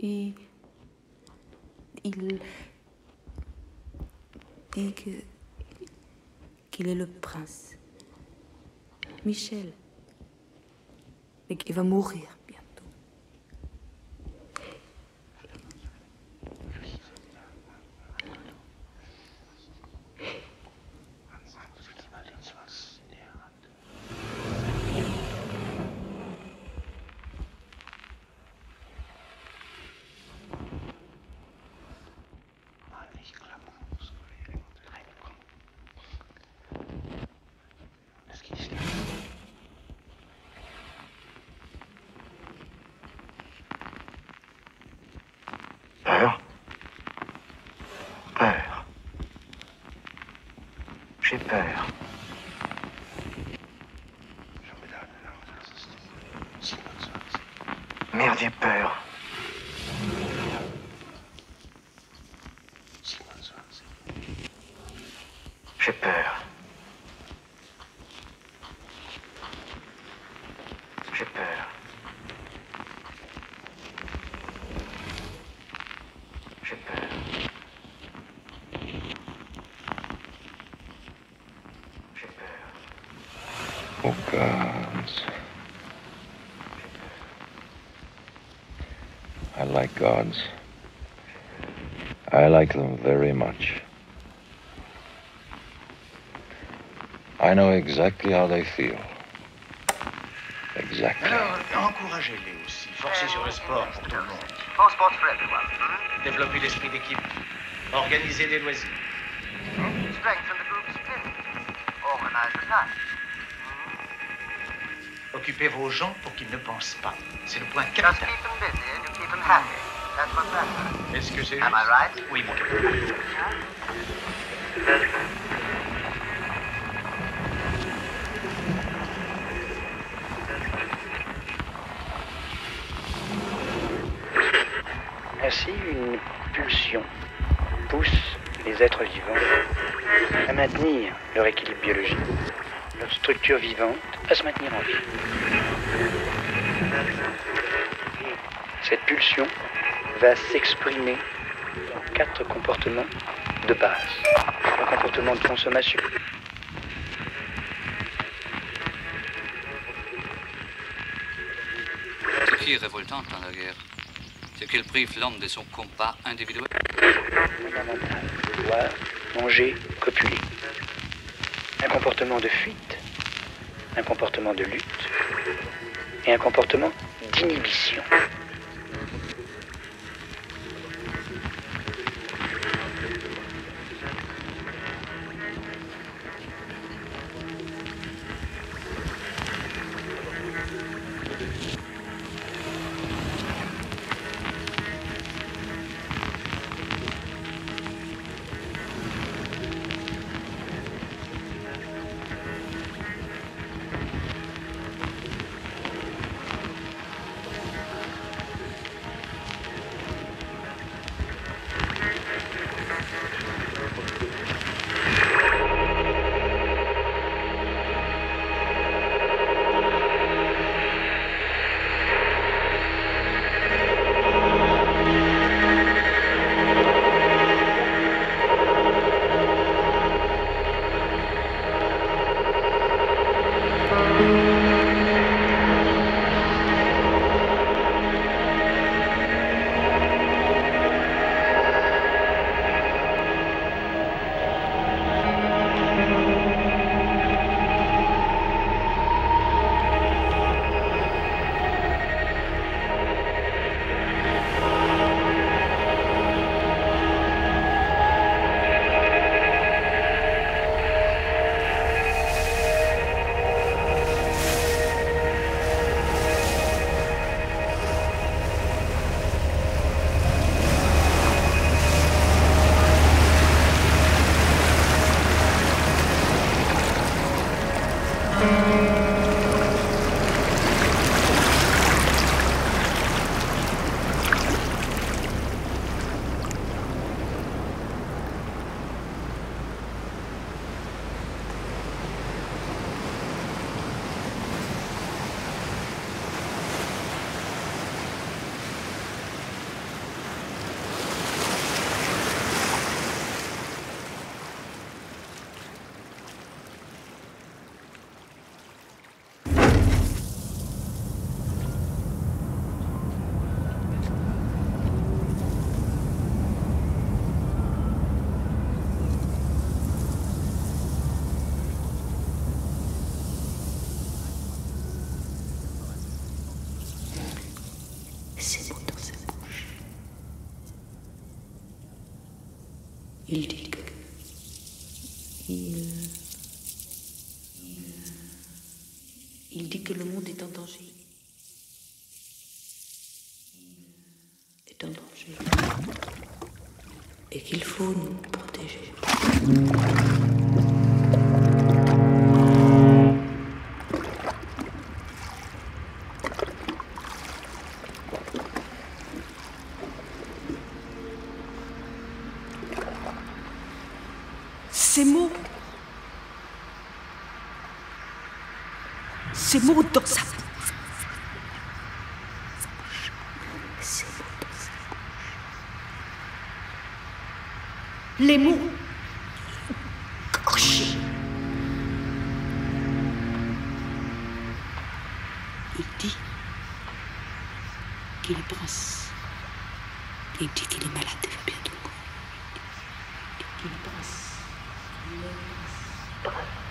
Et il dit qu'il est le prince. Michel. Mais qu'il va mourir. Merde, j'ai peur. J'ai peur. Like gods. I like them very much. I know exactly how they feel. Exactly. Alors, encouragez-les aussi. Forcez sur le sport pour tout le monde. More sports for everyone. Hmm? Développez l'esprit d'équipe. Organisez des loisirs. Strengthen the group spirit. Organize the time. Occupez vos gens pour qu'ils ne pensent pas. C'est le point capital. Est-ce que c'est right? Oui, mon capitaine. Ainsi, une pulsion pousse les êtres vivants à maintenir leur équilibre biologique, leur structure vivante à se maintenir en vie. Cette pulsion va s'exprimer dans quatre comportements de base. Un comportement de consommation, Ce qui est révoltant dans la guerre, c'est qu'elle prive l'homme de son compas individuel. fondamental, boire, manger, copuler. Un comportement de fuite, un comportement de lutte et un comportement d'inhibition. Il dit que le monde est en danger. Est en danger. Et qu'il faut nous protéger. Ces mots. Ces mots dans sa Ces mots dans sa Les mots. Gorgés. Il dit qu'il prince. Il dit qu'il est malade et va bientôt. Qu'il est prince. Il est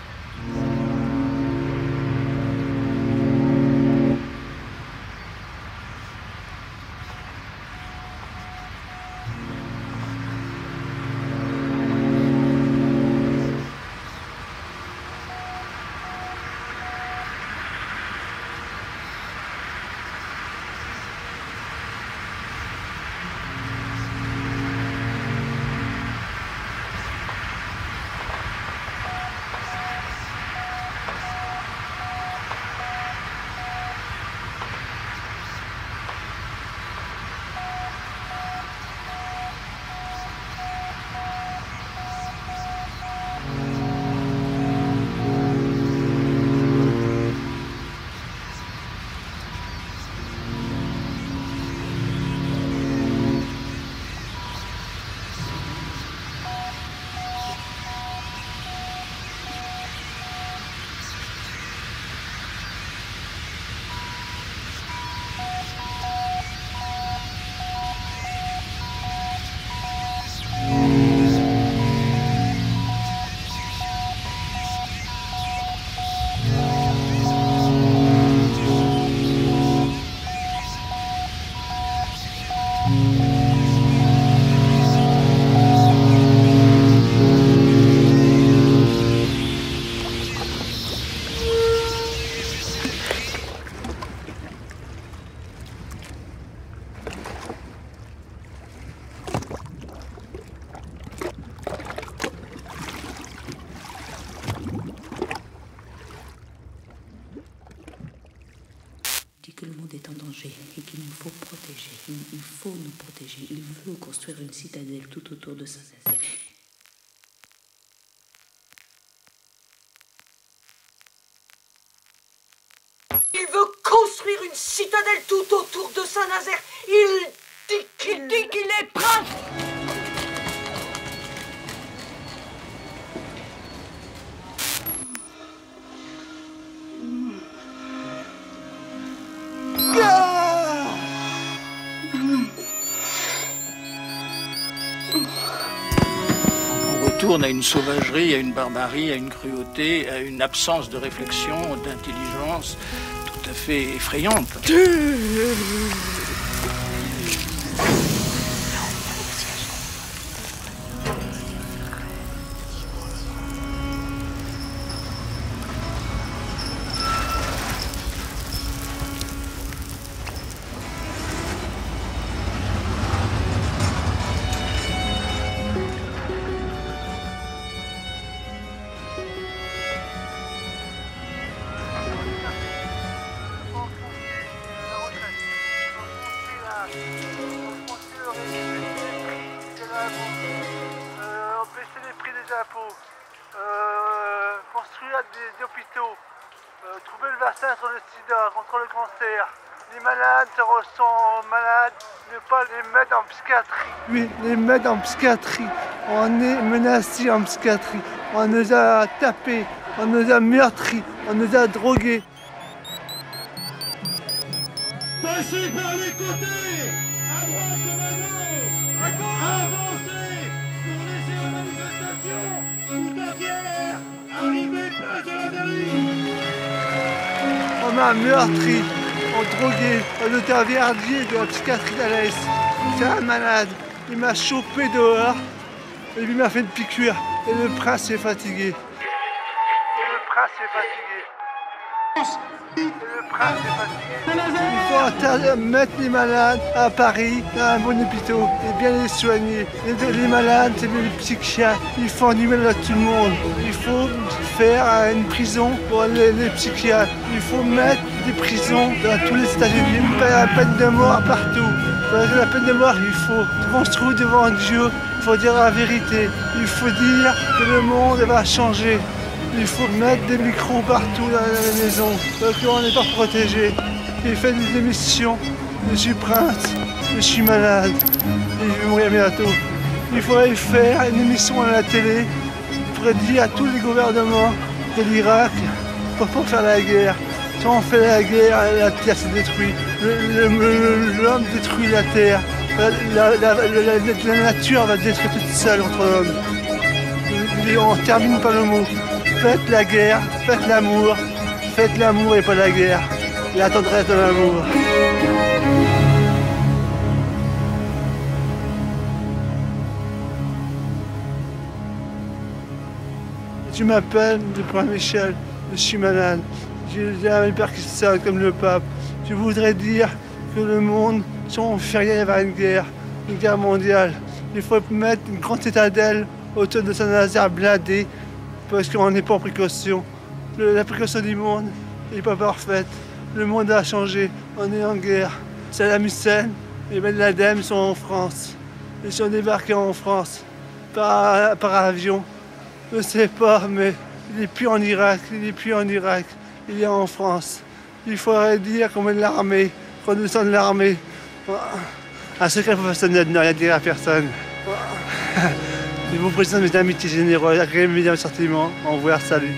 Il veut construire une citadelle tout autour de Saint-Nazaire. Il veut construire une citadelle tout autour de Saint-Nazaire. Il dit qu'il dit qu'il est prince. On retourne à une sauvagerie, à une barbarie, à une cruauté, à une absence de réflexion, d'intelligence tout à fait effrayante. euh, construire des, des hôpitaux, euh, trouver le vaccin sur le sida, contre le cancer. Les malades se sont malades, ne pas les mettre en psychiatrie. Oui, les mettre en psychiatrie. On est menacés en psychiatrie. On nous a tapés, on nous a meurtris, on nous a drogués. Passez par les côtés À droite À gauche Avancez Pour laisser la manifestation Tout entière Arrivez place de la On m'a meurtri, on drogué, on était de la psychiatrie d'Alès. C'est un malade, il m'a chopé dehors, Et lui m'a fait une piqûre. Et le prince est fatigué. Et le prince est fatigué. Il faut mettre les malades à Paris, dans un bon hôpital, et bien les soigner. Les, malades, c'est les psychiatres. Il faut en numéro à tout le monde. Il faut faire une prison pour les, psychiatres. Il faut mettre des prisons dans tous les États-Unis. La peine de mort partout. La peine de mort, il faut trouver devant Dieu. Il faut dire la vérité. Il faut dire que le monde va changer. Il faut mettre des micros partout dans la maison, parce qu'on n'est pas protégé. Il fait des émissions. Je suis prince, je suis malade, et je vais mourir bientôt. Il faudrait faire une émission à la télé pour dire à tous les gouvernements de l'Irak pour faire la guerre. Si on fait la guerre, la terre se détruit. L'homme détruit la terre. La, la- la- nature va détruire toute seule contre l'homme. On termine par le mot. Faites la guerre, faites l'amour. Faites l'amour et pas la guerre. La tendresse de l'amour. Tu m'appelles de Prince Michel, je suis malade. J'ai j'ai un père qui comme le pape. Je voudrais dire que le monde, si on fait avoir une guerre, une guerre mondiale. Il faut mettre une grande citadelle autour de Saint-Nazaire blindée parce qu'on n'est pas en précaution. La précaution du monde n'est pas parfaite. Le monde a changé, on est en guerre. Saddam Hussein et Ben Laden sont en France. Ils sont débarqués en France par, avion. Je ne sais pas, mais il n'est plus en Irak, il n'est plus en Irak, il est en France. Il faudrait dire qu'on met de l'armée, qu'on descend de l'armée. Un secret professionnel, ne rien dire à personne. Je vous présente mes amitiés généreuses, agréez mes sentiments. Au revoir, salut.